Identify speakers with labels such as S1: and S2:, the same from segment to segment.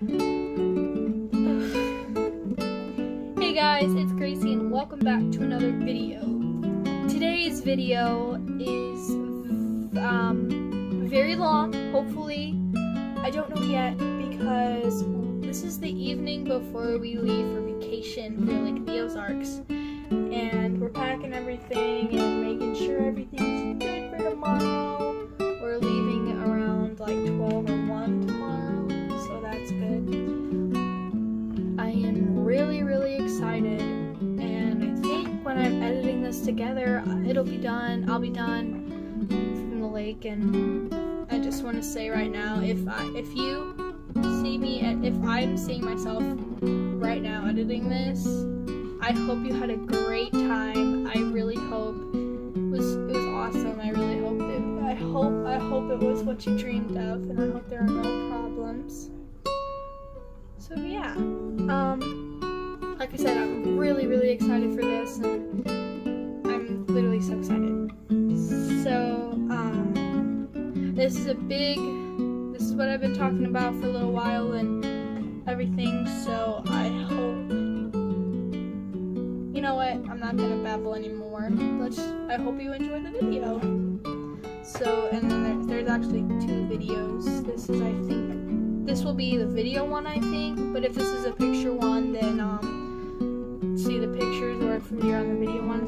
S1: Hey guys, it's Gracie and welcome back to another video. Today's video is um, very long, hopefully. I don't know yet because this is the evening before we leave for vacation for like the Ozarks. And we're packing everything and making sure everything's this together, it'll be done. I'll be done from the lake, and I just want to say right now, if I, if you see me, if I'm seeing myself right now editing this, I hope you had a great time. I really hope it was it was awesome. I really hope it. I hope I hope it was what you dreamed of, and I hope there are no problems. So yeah, um, like I said, I'm really really excited for this, and So excited. So um, this is a big. This is what I've been talking about for a little while, and everything. So I hope you know what? I'm not gonna babble anymore. Let's. I hope you enjoy the video. So, and then there, there's actually two videos. This is, I think, this will be the video one, I think. But if this is a picture one, then um, see the pictures, or if you're on the video one,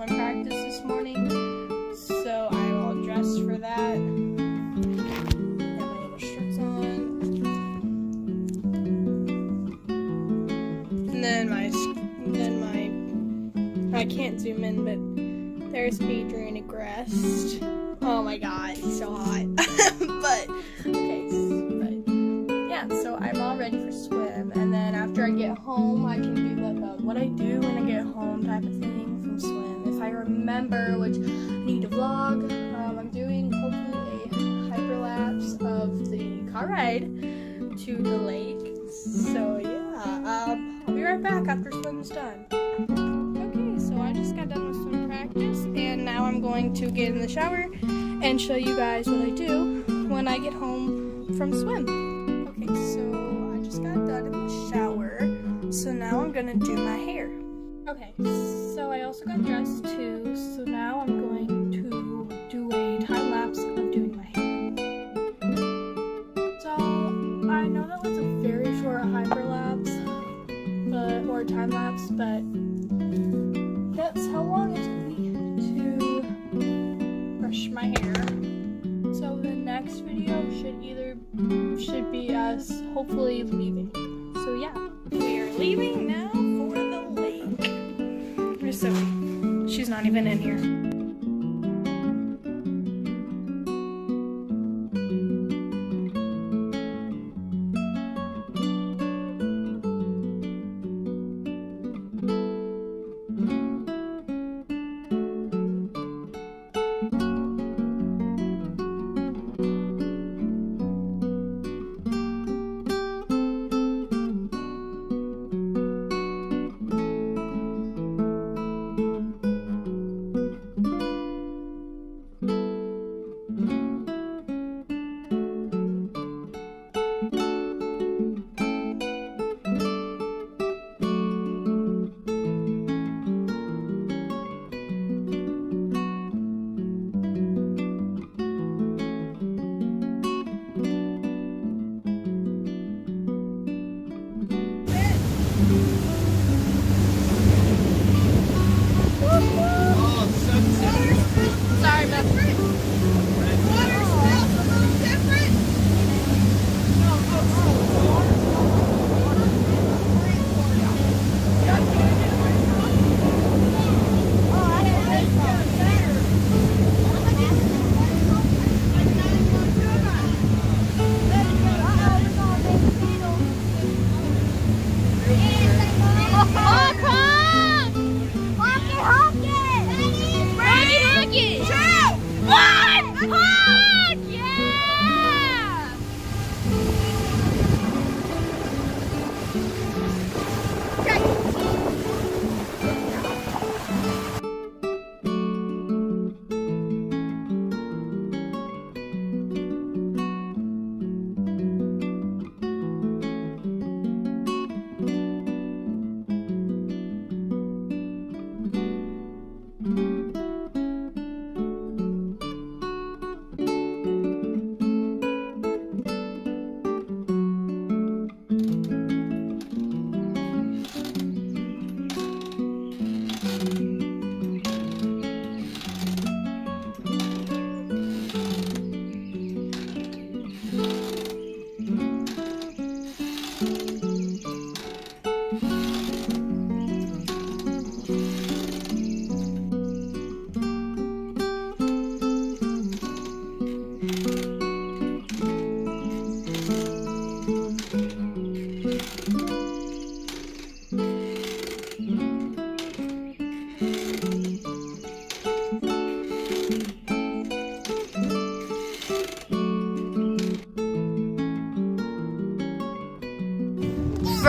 S1: swim practice this morning, so I will dress for that. Got my little shirts on. And then my, then my, I can't zoom in, but there's Adrian Agrest. Oh my god, he's so hot. but, okay, but, yeah, so I'm all ready for swim. And then after I get home, I can do like a what I do when I get home type of thing swim. If I remember, which I need to vlog, um, I'm doing hopefully a hyperlapse of the car ride to the lake. So yeah, um, I'll be right back after swim's done. Okay, so I just got done with swim practice, and now I'm going to get in the shower and show you guys what I do when I get home from swim. Okay, so I just got done in the shower, so now I'm gonna do my hair. Okay, so I also got dressed too, so now I'm going to do a time lapse of doing my hair. So I know that was a very short hyperlapse, but or time lapse, but that's how long it took me to brush my hair. So the next video should either should be us hopefully leaving. So yeah, we are leaving now Sophie? She's not even in here.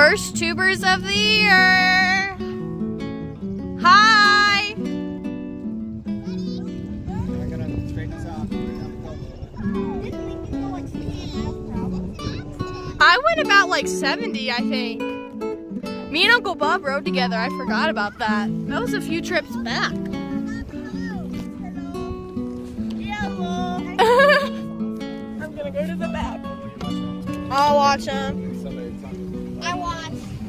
S2: first tubers of the year. Hi. I went about like 70, I think. Me and Uncle Bob rode together. I forgot about that. That was a few trips back. I'll watch them.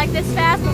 S2: like this fast.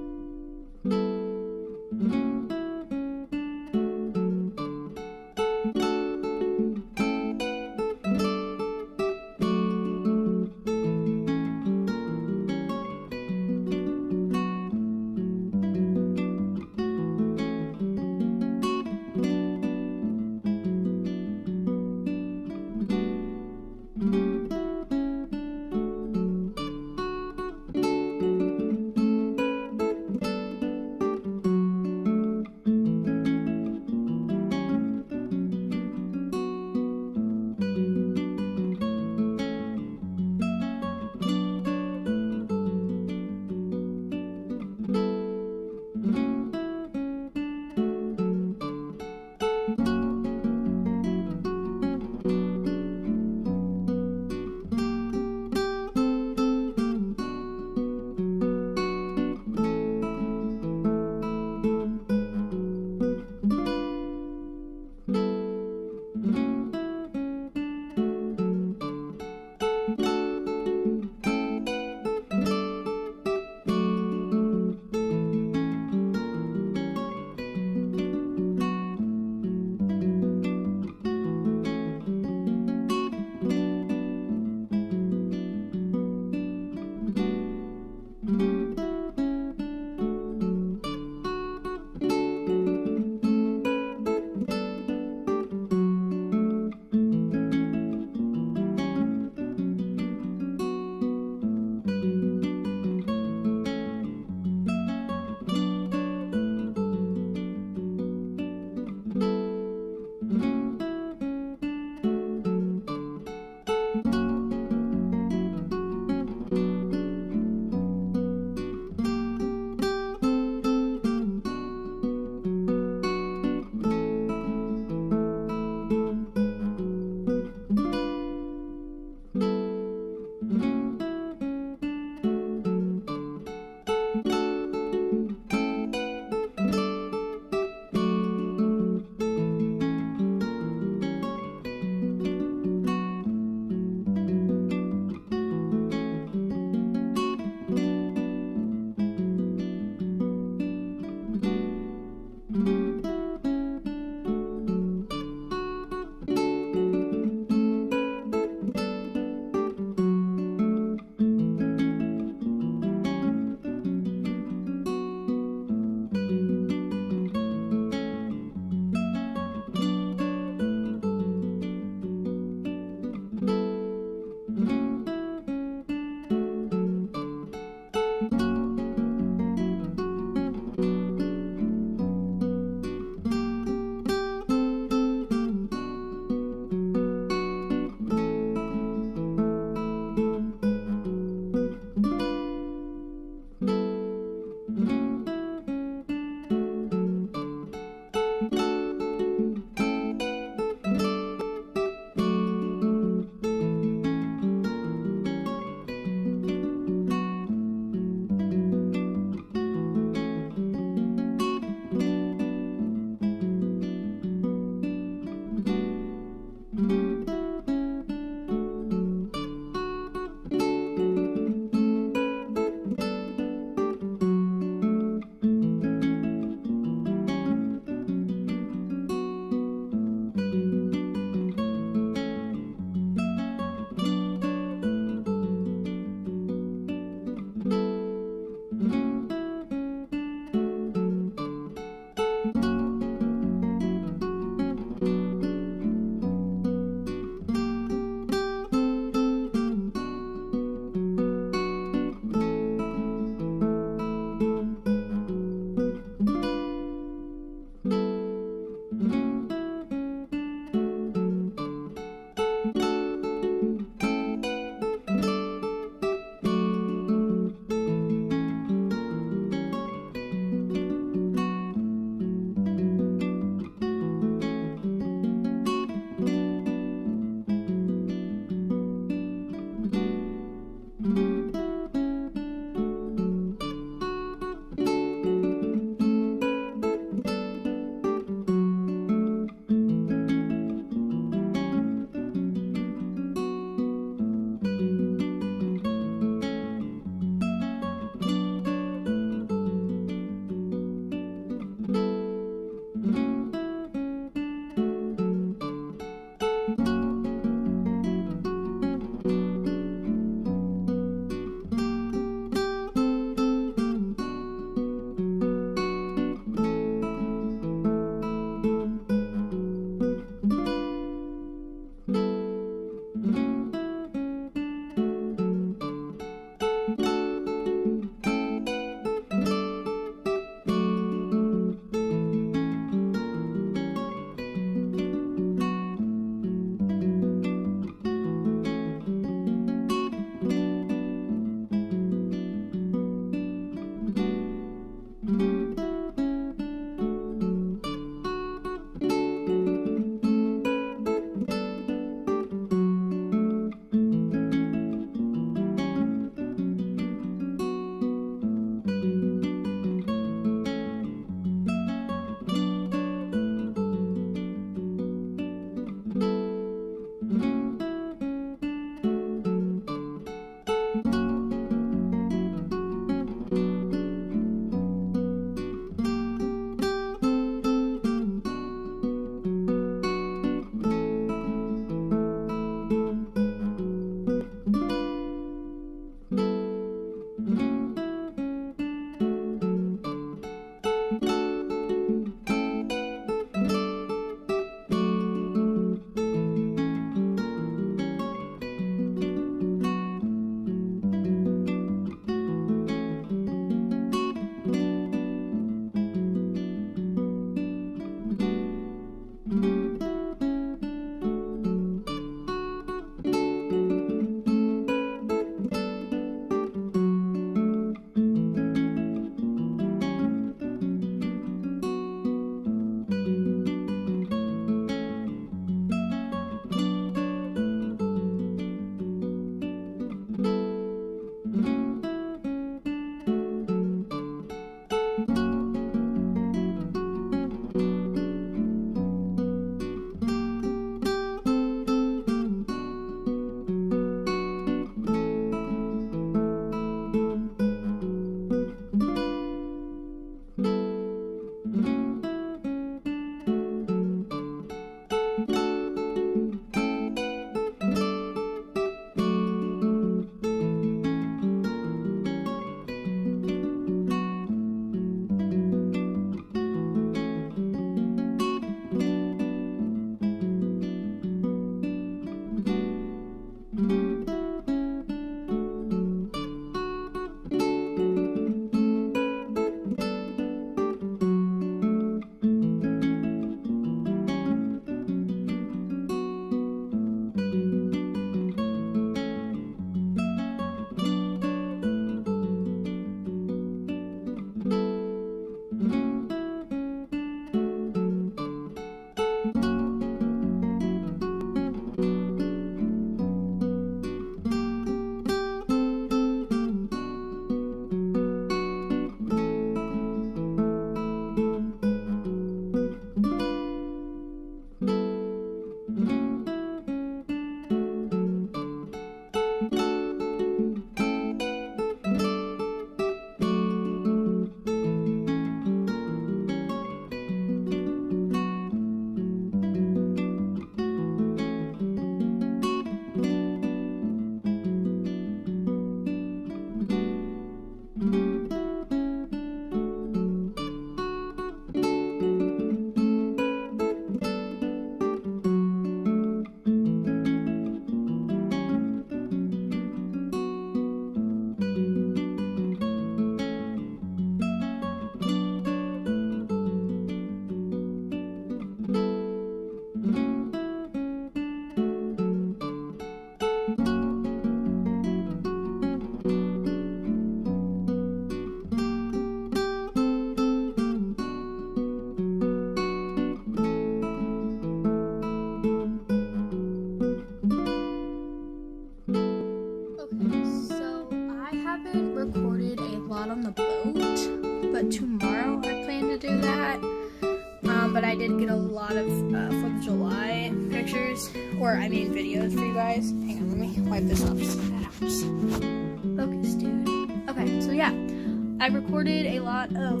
S1: Recorded a lot of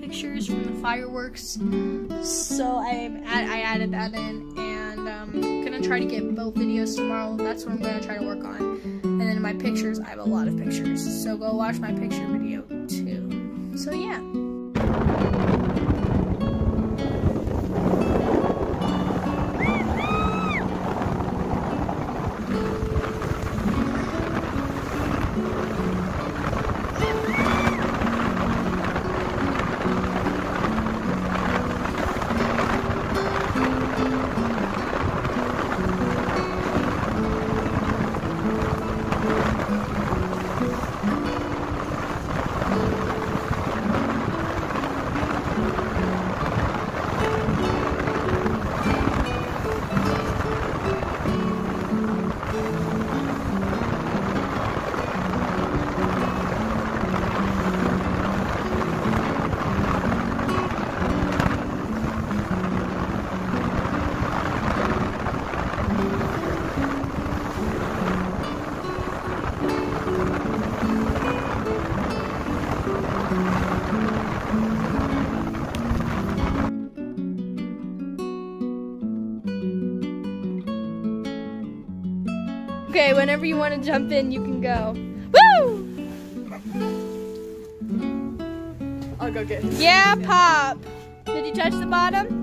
S1: pictures from the fireworks, so I I added that in, and um, gonna try to get both videos tomorrow. That's what I'm gonna try to work on. And then in my pictures, I have a lot of pictures. So go watch my picture video too. So yeah. Okay, whenever you want to jump in, you can go. Woo!
S3: I'll go get it.
S1: Yeah, Pop. Did you touch the bottom?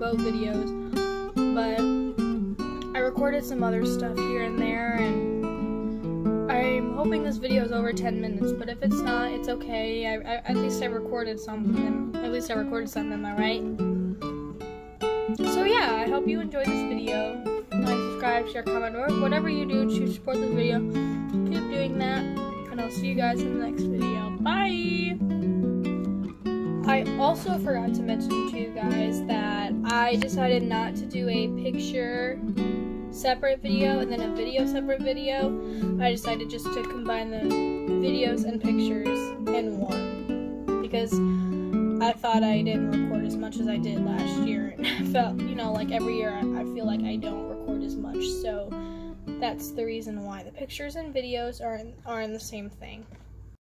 S1: Boat videos, but I recorded some other stuff here and there, and I'm hoping this video is over 10 minutes, but if it's not, it's okay. I, I, at least I recorded something. At least I recorded something, am I right? So yeah, I hope you enjoyed this video. Like, subscribe, share, comment, or whatever you do to support this video. Keep doing that, and I'll see you guys in the next video. Bye! I also forgot to mention to you guys that I decided not to do a picture separate video and then a video separate video. I decided just to combine the videos and pictures in one because I thought I didn't record as much as I did last year. And I felt, you know, like every year I I feel like I don't record as much. So that's the reason why the pictures and videos are in, are in the same thing.